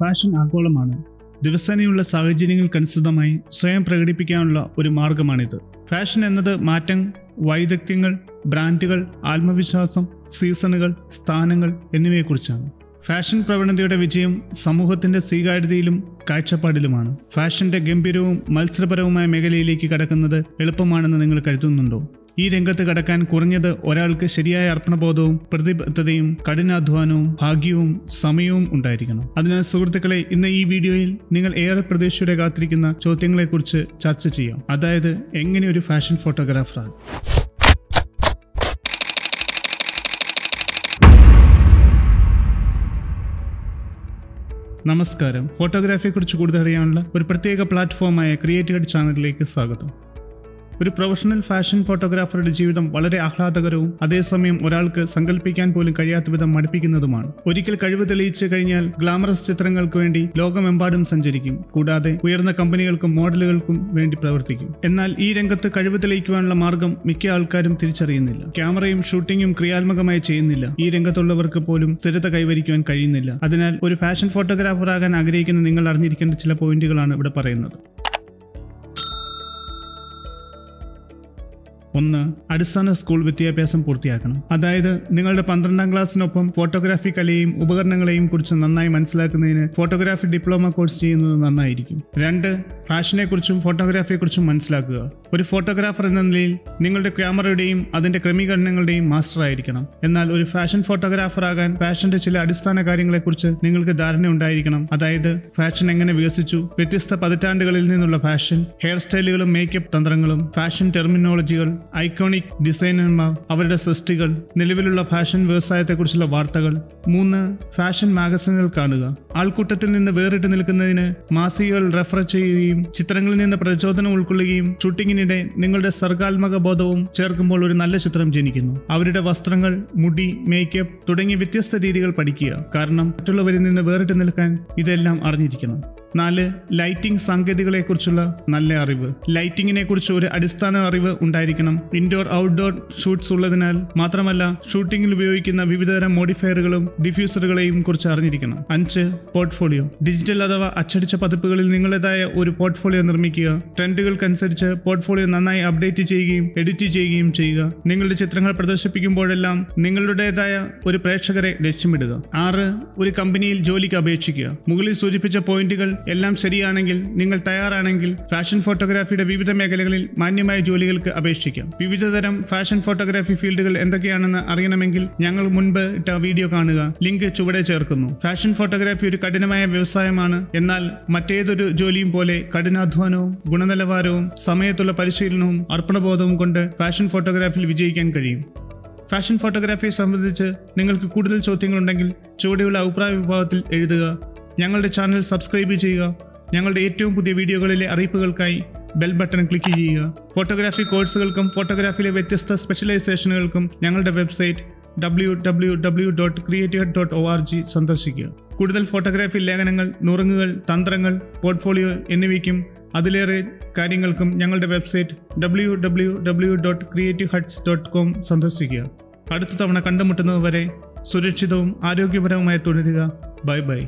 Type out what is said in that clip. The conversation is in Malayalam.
ഫാഷൻ ആഗോളമാണ്. ദിവസേനയുള്ള സാഹചര്യങ്ങൾക്കനുസൃതമായി സ്വയം പ്രകടിപ്പിക്കാനുള്ള ഒരു മാർഗമാണിത്. ഫാഷൻ എന്നത് മാറ്റം വൈദഗ്ധ്യങ്ങൾ ബ്രാൻഡുകൾ ആത്മവിശ്വാസം സീസണുകൾ സ്ഥാനങ്ങൾ എന്നിവയെക്കുറിച്ചാണ്. ഫാഷൻ പ്രവണതയുടെ വിജയം സമൂഹത്തിന്റെ സ്വീകാര്യതയിലും കാഴ്ചപ്പാടിലുമാണ്. ഫാഷന്റെ ഗംഭീരവും മത്സരപരവുമായ മേഖലയിലേക്ക് കടക്കുന്നത് എളുപ്പമാണെന്ന് നിങ്ങൾ കരുതുന്നുണ്ടോ? ഈ രംഗത്ത് കടക്കാൻ കുറഞ്ഞത് ഒരാൾക്ക് ശരിയായ അർപ്പണബോധവും പ്രതിബദ്ധതയും കഠിനാധ്വാനവും ഭാഗ്യവും സമയവും ഉണ്ടായിരിക്കണം. അതിനാൽ സുഹൃത്തുക്കളെ ഇന്ന് ഈ വീഡിയോയിൽ നിങ്ങൾ ഏറെ പ്രതീക്ഷയോടെ കാത്തിരിക്കുന്ന ചോദ്യങ്ങളെക്കുറിച്ച് ചർച്ച ചെയ്യാം. അതായത് എങ്ങനെ ഒരു ഫാഷൻ ഫോട്ടോഗ്രാഫറാണ്? നമസ്കാരം. ഫോട്ടോഗ്രാഫിയെക്കുറിച്ച് കൂടുതൽ അറിയാനുള്ള ഒരു പ്രത്യേക പ്ലാറ്റ്ഫോമായ ക്രിയേറ്റീവ് ചാനലിലേക്ക് സ്വാഗതം. ഒരു പ്രൊഫഷണൽ ഫാഷൻ ഫോട്ടോഗ്രാഫറുടെ ജീവിതം വളരെ ആഹ്ലാദകരവും അതേസമയം ഒരാൾക്ക് സങ്കല്പിക്കാൻ പോലും കഴിയാത്ത വിധം മടുപ്പിക്കുന്നതുമാണ്. ഒരിക്കൽ കഴിവ് തെളിയിച്ചു കഴിഞ്ഞാൽ ഗ്ലാമറസ് ചിത്രങ്ങൾക്ക് വേണ്ടി ലോകമെമ്പാടും സഞ്ചരിക്കും. കൂടാതെ ഉയർന്ന കമ്പനികൾക്കും മോഡലുകൾക്കും വേണ്ടി പ്രവർത്തിക്കും. എന്നാൽ ഈ രംഗത്ത് കഴിവ് തെളിയിക്കുവാനുള്ള മാർഗം മിക്ക ആൾക്കാരും തിരിച്ചറിയുന്നില്ല. ക്യാമറയും ഷൂട്ടിങ്ങും ക്രിയാത്മകമായി ചെയ്യുന്നില്ല. ഈ രംഗത്തുള്ളവർക്ക് പോലും സ്ഥിരത കൈവരിക്കുവാൻ കഴിയുന്നില്ല. അതിനാൽ ഒരു ഫാഷൻ ഫോട്ടോഗ്രാഫർ ആകാൻ ആഗ്രഹിക്കുന്ന നിങ്ങൾ അറിഞ്ഞിരിക്കേണ്ട ചില പോയിന്റുകളാണ് ഇവിടെ പറയുന്നത്. ഒന്ന് അടിസ്ഥാന സ്കൂൾ വിദ്യാഭ്യാസം പൂർത്തിയാക്കണം. അതായത് നിങ്ങളുടെ പന്ത്രണ്ടാം ക്ലാസ്സിനൊപ്പം ഫോട്ടോഗ്രാഫി കലയും ഉപകരണങ്ങളെയും കുറിച്ച് നന്നായി മനസ്സിലാക്കുന്നതിന് ഫോട്ടോഗ്രാഫി ഡിപ്ലോമ കോഴ്സ് ചെയ്യുന്നത് നന്നായിരിക്കും. രണ്ട് ഫാഷനെക്കുറിച്ചും ഫോട്ടോഗ്രാഫിയെക്കുറിച്ചും മനസ്സിലാക്കുക. ഒരു ഫോട്ടോഗ്രാഫർ എന്ന നിലയിൽ നിങ്ങളുടെ ക്യാമറയുടെയും അതിന്റെ ക്രമീകരണങ്ങളുടെയും മാസ്റ്റർ ആയിരിക്കണം. എന്നാൽ ഒരു ഫാഷൻ ഫോട്ടോഗ്രാഫർ ആകാൻ ഫാഷന്റെ ചില അടിസ്ഥാന കാര്യങ്ങളെക്കുറിച്ച് നിങ്ങൾക്ക് ധാരണ ഉണ്ടായിരിക്കണം. അതായത് ഫാഷൻ എങ്ങനെ വികസിച്ചു വ്യത്യസ്ത പതിറ്റാണ്ടുകളിൽ നിന്നുള്ള ഫാഷൻ ഹെയർ സ്റ്റൈലുകളും മേക്കപ്പ് തന്ത്രങ്ങളും ഫാഷൻ ടെർമിനോളജികൾ ഐക്കോണിക് ഡിസൈനർമാർ അവരുടെ സൃഷ്ടികൾ നിലവിലുള്ള ഫാഷൻ വ്യവസായത്തെക്കുറിച്ചുള്ള വാർത്തകൾ. മൂന്ന് ഫാഷൻ മാഗസിനുകൾ കാണുക. ആൾക്കൂട്ടത്തിൽ നിന്ന് വേറിട്ട് നിൽക്കുന്നതിന് മാസികകൾ റെഫർ ചെയ്യുകയും ചിത്രങ്ങളിൽ നിന്ന് പ്രചോദനം ഉൾക്കൊള്ളുകയും ഷൂട്ടിങ്ങിനിടെ നിങ്ങളുടെ സർഗാത്മക ബോധവും ചേർക്കുമ്പോൾ ഒരു നല്ല ചിത്രം ജനിക്കുന്നു. അവരുടെ വസ്ത്രങ്ങൾ മുടി മേക്കപ്പ് തുടങ്ങിയ വ്യത്യസ്ത രീതികൾ പഠിക്കുക. കാരണം മറ്റുള്ളവരിൽ നിന്ന് വേറിട്ട് നിൽക്കാൻ ഇതെല്ലാം അറിഞ്ഞിരിക്കണം. നാല് ലൈറ്റിംഗ് സാങ്കേതികളെക്കുറിച്ചുള്ള നല്ല അറിവ്. ലൈറ്റിങ്ങിനെ കുറിച്ച് ഒരു അടിസ്ഥാന അറിവ് ഉണ്ടായിരിക്കണം. ഇൻഡോർ ഔട്ട്ഡോർ ഷൂട്ട്സ് ഉള്ളതിനാൽ മാത്രമല്ല ഷൂട്ടിംഗിൽ ഉപയോഗിക്കുന്ന വിവിധതരം മോഡിഫയറുകളും ഡിഫ്യൂസറുകളെയും കുറിച്ച് അറിഞ്ഞിരിക്കണം. അഞ്ച് പോർട്ട്ഫോളിയോ. ഡിജിറ്റൽ അഥവാ അച്ചടിച്ച പതിപ്പുകളിൽ നിങ്ങളുടേതായ ഒരു പോർട്ട്ഫോളിയോ നിർമ്മിക്കുക. ട്രെൻഡുകൾക്കനുസരിച്ച് പോർട്ട്ഫോളിയോ നന്നായി അപ്ഡേറ്റ് ചെയ്യുകയും എഡിറ്റ് ചെയ്യുകയും ചെയ്യുക. നിങ്ങളുടെ ചിത്രങ്ങൾ പ്രദർശിപ്പിക്കുമ്പോഴെല്ലാം നിങ്ങളുടേതായ ഒരു പ്രേക്ഷകരെ ലക്ഷ്യമിടുക. ആറ് ഒരു കമ്പനിയിൽ ജോലിക്ക് അപേക്ഷിക്കുക. മുകളിൽ സൂചിപ്പിച്ച പോയിന്റുകൾ എല്ലാം ശരിയാണെങ്കിൽ നിങ്ങൾ തയ്യാറാണെങ്കിൽ ഫാഷൻ ഫോട്ടോഗ്രാഫിയുടെ വിവിധ മേഖലകളിൽ മാന്യമായ ജോലികൾക്ക് അപേക്ഷിക്കാം. വിവിധതരം ഫാഷൻ ഫോട്ടോഗ്രാഫി ഫീൽഡുകൾ എന്തൊക്കെയാണെന്ന് അറിയണമെങ്കിൽ ഞങ്ങൾ മുൻപ് ഇട്ട വീഡിയോ കാണുക. ലിങ്ക് ചുവടെ ചേർക്കുന്നു. ഫാഷൻ ഫോട്ടോഗ്രാഫി ഒരു കഠിനമായ വ്യവസായമാണ്. എന്നാൽ മറ്റേതൊരു ജോലിയും പോലെ കഠിനാധ്വാനവും ഗുണനിലവാരവും സമയത്തുള്ള പരിശീലനവും അർപ്പണബോധവും കൊണ്ട് ഫാഷൻ ഫോട്ടോഗ്രാഫിയിൽ വിജയിക്കാൻ കഴിയും. ഫാഷൻ ഫോട്ടോഗ്രാഫിയെ സംബന്ധിച്ച് നിങ്ങൾക്ക് കൂടുതൽ ചോദ്യങ്ങളുണ്ടെങ്കിൽ ചുവടെയുള്ള അഭിപ്രായ വിഭാഗത്തിൽ എഴുതുക. ഞങ്ങളുടെ ചാനൽ സബ്സ്ക്രൈബ് ചെയ്യുക. ഞങ്ങളുടെ ഏറ്റവും പുതിയ വീഡിയോകളിലെ അറിയിപ്പുകൾക്കായി ബെൽ ബട്ടൺ ക്ലിക്ക് ചെയ്യുക. ഫോട്ടോഗ്രാഫി കോഴ്സുകൾക്കും ഫോട്ടോഗ്രാഫിയിലെ വ്യത്യസ്ത സ്പെഷ്യലൈസേഷനുകൾക്കും ഞങ്ങളുടെ website W W W dot creative dot O R G സന്ദർശിക്കുക. കൂടുതൽ ഫോട്ടോഗ്രാഫി ലേഖനങ്ങൾ നുറുങ്ങുകൾ തന്ത്രങ്ങൾ പോർട്ട്ഫോളിയോ എന്നിവയ്ക്കും അതിലേറെ കാര്യങ്ങൾക്കും ഞങ്ങളുടെ website W W W dot creative huts dot com സന്ദർശിക്കുക. അടുത്ത തവണ കണ്ടുമുട്ടുന്നതുവരെ സുരക്ഷിതവും ആരോഗ്യപരവുമായി തുടരുക. Bye bye.